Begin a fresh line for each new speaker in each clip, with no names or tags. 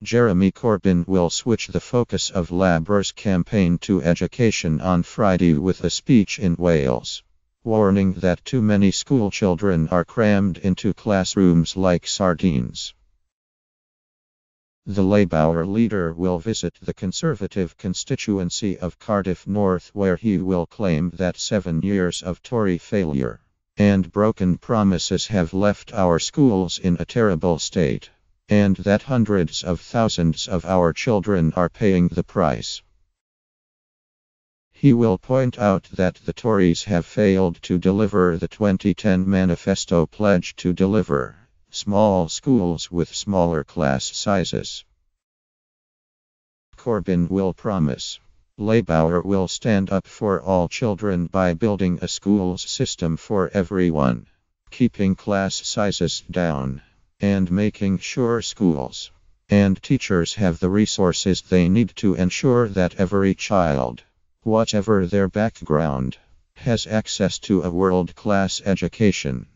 Jeremy Corbyn will switch the focus of Labour's campaign to education on Friday with a speech in Wales, warning that too many schoolchildren are crammed into classrooms like sardines. The Labour leader will visit the Conservative constituency of Cardiff North, where he will claim that seven years of Tory failure and broken promises have left our schools in a terrible state and that hundreds of thousands of our children are paying the price. He will point out that the Tories have failed to deliver the 2010 manifesto pledge to deliver small schools with smaller class sizes. Corbyn will promise. Labour will stand up for all children by building a schools system for everyone, keeping class sizes down and making sure schools and teachers have the resources they need to ensure that every child, whatever their background, has access to a world class education.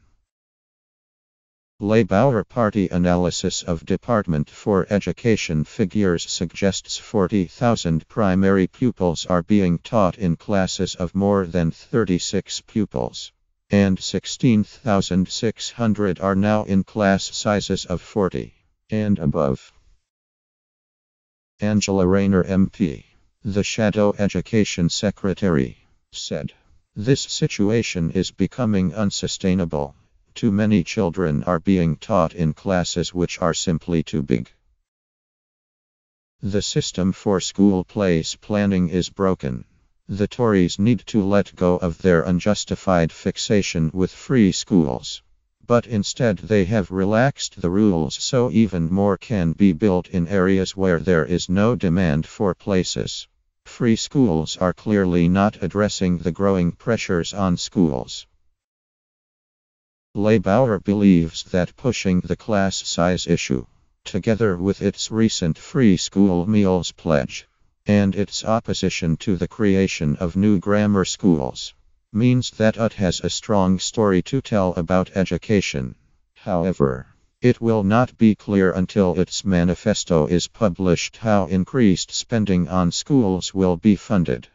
Labour Party analysis of Department for Education figures suggests 40,000 primary pupils are being taught in classes of more than 36 pupils and 16,600 are now in class sizes of 40 and above. Angela Rayner MP, the Shadow Education Secretary, said, This situation is becoming unsustainable. Too many children are being taught in classes which are simply too big. The system for school place planning is broken. The Tories need to let go of their unjustified fixation with free schools. But instead, they have relaxed the rules so even more can be built in areas where there is no demand for places. Free schools are clearly not addressing the growing pressures on schools. Labour believes that pushing the class size issue, together with its recent free school meals pledge, and its opposition to the creation of new grammar schools means that it has a strong story to tell about education. However, it will not be clear until its manifesto is published how increased spending on schools will be funded.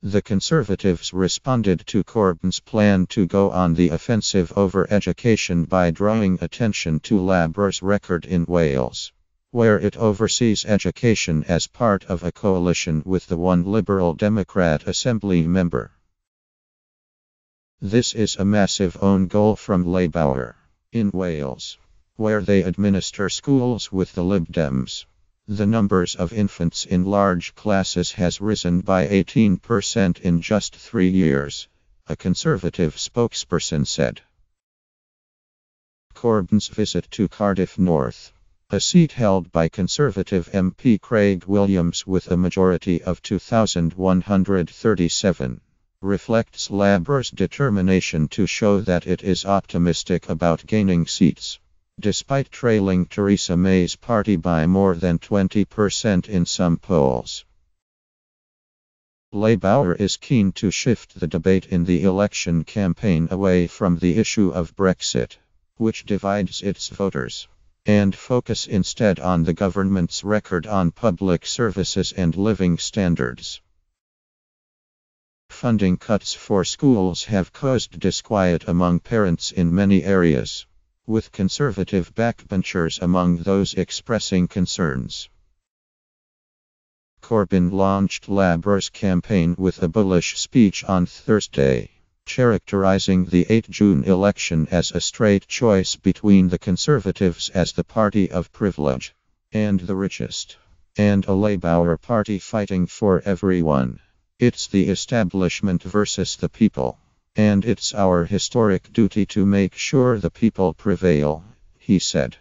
The Conservatives responded to Corbyn's plan to go on the offensive over education by drawing attention to Labour's record in Wales where it oversees education as part of a coalition with the one Liberal Democrat Assembly member. This is a massive own goal from Labour in Wales, where they administer schools with the Lib Dems. The numbers of infants in large classes has risen by 18% in just three years, a Conservative spokesperson said. Corbyn's visit to Cardiff North a seat held by Conservative MP Craig Williams with a majority of 2,137, reflects Labour's determination to show that it is optimistic about gaining seats. Despite trailing Theresa May's party by more than 20% in some polls. Labour is keen to shift the debate in the election campaign away from the issue of Brexit, which divides its voters and focus instead on the government's record on public services and living standards. Funding cuts for schools have caused disquiet among parents in many areas, with conservative backbenchers among those expressing concerns. Corbyn launched Labour's campaign with a bullish speech on Thursday characterizing the 8 June election as a straight choice between the Conservatives as the party of privilege and the richest, and a Labour party fighting for everyone. It's the establishment versus the people, and it's our historic duty to make sure the people prevail, he said.